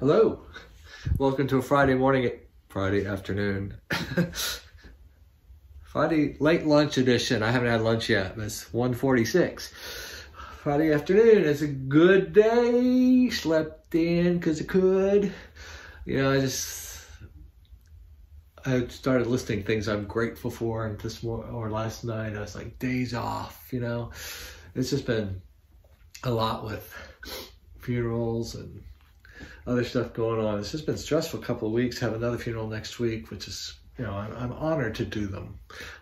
Hello. Welcome to a Friday morning, Friday afternoon. Friday late lunch edition. I haven't had lunch yet, it's 146. Friday afternoon. It's a good day. Slept in because I could. You know, I just I started listing things I'm grateful for, and this morning or last night I was like days off. You know, it's just been a lot with funerals and other stuff going on. It's just been stressful a couple of weeks. Have another funeral next week, which is you know I'm, I'm honored to do them.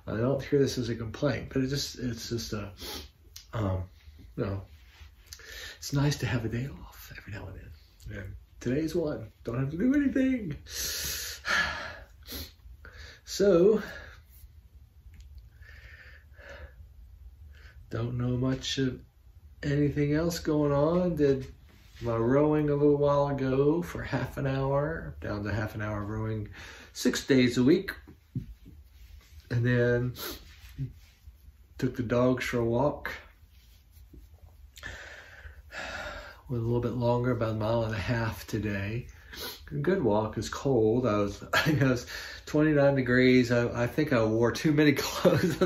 I don't hear this as a complaint, but it just it's just a um, you know it's nice to have a day off every now and then. And today's one. Don't have to do anything. So don't know much of anything else going on. Did my rowing a little while ago for half an hour, down to half an hour rowing six days a week. And then took the dogs for a walk. Went a little bit longer, about a mile and a half today. Good walk. It's cold. I was, I was 29 degrees. I, I think I wore too many clothes.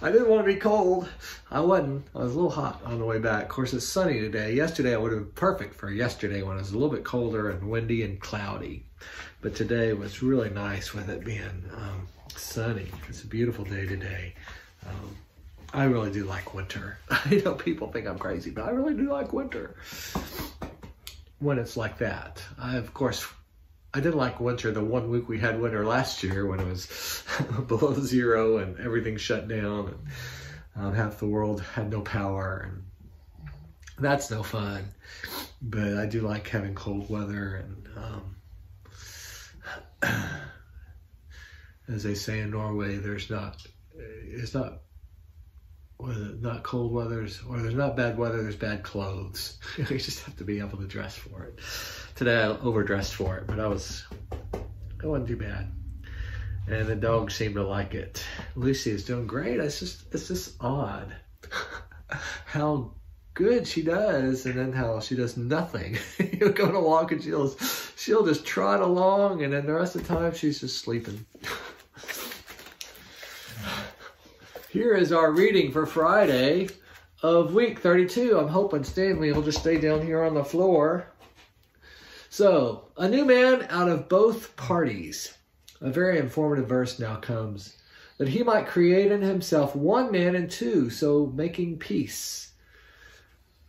I didn't want to be cold. I wasn't. I was a little hot on the way back. Of course, it's sunny today. Yesterday, I would have been perfect for yesterday when it was a little bit colder and windy and cloudy. But today was really nice with it being um, sunny. It's a beautiful day today. Um, I really do like winter. I know people think I'm crazy, but I really do like winter when it's like that. I, of course, I didn't like winter the one week we had winter last year when it was below zero and everything shut down and um, half the world had no power and that's no fun. But I do like having cold weather and um, as they say in Norway, there's not it's not whether not cold weathers, or there's not bad weather, there's bad clothes. you just have to be able to dress for it. Today I overdressed for it, but I was, it wasn't too bad. And the dog seemed to like it. Lucy is doing great. It's just, it's just odd how good she does and then how she does nothing. You'll go to walk and she'll, she'll just trot along and then the rest of the time she's just sleeping. Here is our reading for Friday of week 32. I'm hoping Stanley will just stay down here on the floor. So, a new man out of both parties. A very informative verse now comes. That he might create in himself one man and two, so making peace.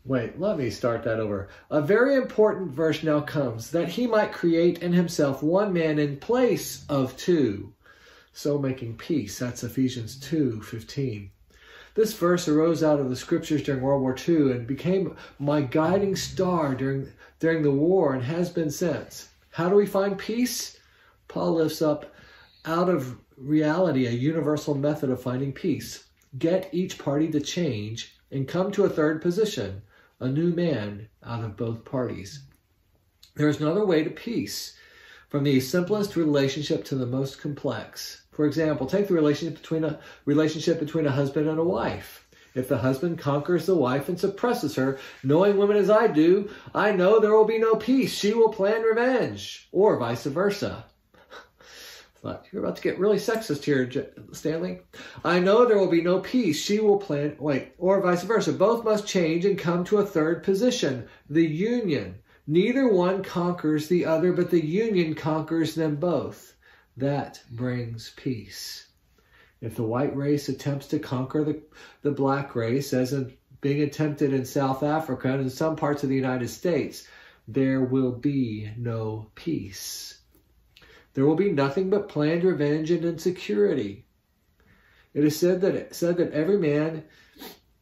Wait, let me start that over. A very important verse now comes. That he might create in himself one man in place of two so making peace. That's Ephesians 2 15. This verse arose out of the scriptures during World War II and became my guiding star during, during the war and has been since. How do we find peace? Paul lifts up out of reality a universal method of finding peace. Get each party to change and come to a third position, a new man out of both parties. There is another way to peace, from the simplest relationship to the most complex. For example, take the relationship between a relationship between a husband and a wife. If the husband conquers the wife and suppresses her, knowing women as I do, I know there will be no peace. She will plan revenge, or vice versa. You're about to get really sexist here, Stanley. I know there will be no peace. She will plan, wait, or vice versa. Both must change and come to a third position, the union. Neither one conquers the other, but the union conquers them both that brings peace. If the white race attempts to conquer the, the black race, as in being attempted in South Africa and in some parts of the United States, there will be no peace. There will be nothing but planned revenge and insecurity. It is said that said that every man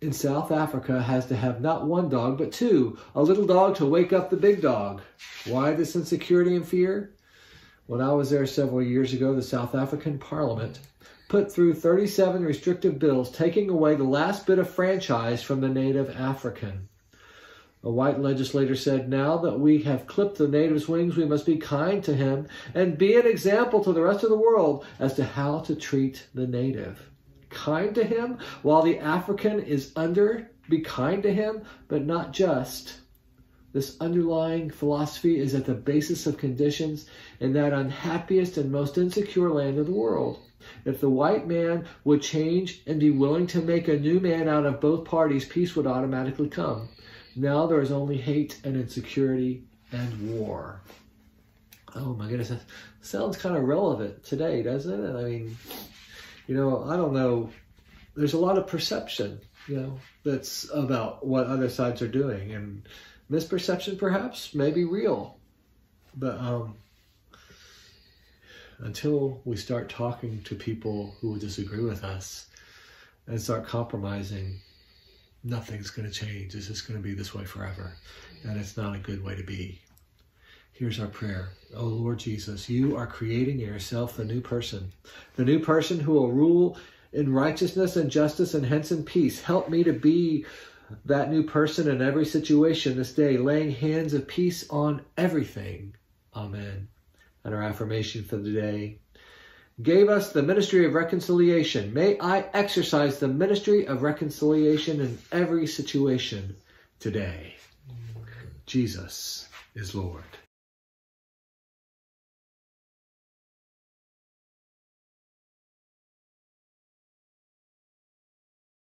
in South Africa has to have not one dog but two, a little dog to wake up the big dog. Why this insecurity and fear? When I was there several years ago, the South African Parliament put through 37 restrictive bills taking away the last bit of franchise from the native African. A white legislator said, Now that we have clipped the native's wings, we must be kind to him and be an example to the rest of the world as to how to treat the native. Kind to him while the African is under, be kind to him, but not just. This underlying philosophy is at the basis of conditions in that unhappiest and most insecure land of the world. If the white man would change and be willing to make a new man out of both parties, peace would automatically come. Now there is only hate and insecurity and war. Oh my goodness, that sounds kind of relevant today, doesn't it? I mean, you know, I don't know. There's a lot of perception, you know, that's about what other sides are doing, and misperception perhaps may be real, but um, until we start talking to people who disagree with us and start compromising, nothing's going to change. It's just going to be this way forever, and it's not a good way to be. Here's our prayer. Oh Lord Jesus, you are creating in yourself the new person, the new person who will rule in righteousness and justice and hence in peace. Help me to be that new person in every situation this day, laying hands of peace on everything. Amen. And our affirmation for the day gave us the ministry of reconciliation. May I exercise the ministry of reconciliation in every situation today. Jesus is Lord.